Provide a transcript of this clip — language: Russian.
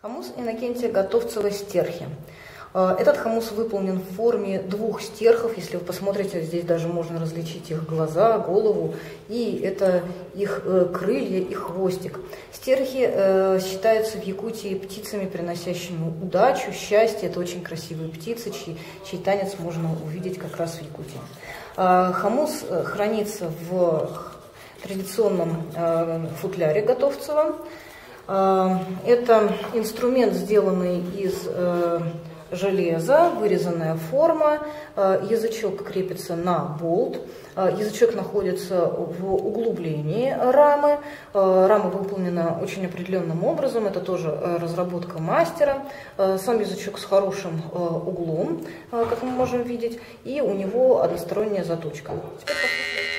Хомус Иннокентия Готовцева стерхи. Э, этот хомус выполнен в форме двух стерхов. Если вы посмотрите, здесь даже можно различить их глаза, голову. И это их э, крылья и хвостик. Стерхи э, считаются в Якутии птицами, приносящими удачу, счастье. Это очень красивые птицы, чей, чей танец можно увидеть как раз в Якутии. Хомус хранится в традиционном футляре Готовцева. А, это инструмент, сделанный из э, железа, вырезанная форма, а, язычок крепится на болт, а, язычок находится в углублении рамы, рама выполнена очень определенным образом, это тоже э, разработка мастера, сам язычок с хорошим э, углом, как мы можем видеть, и у него односторонняя заточка. Теперь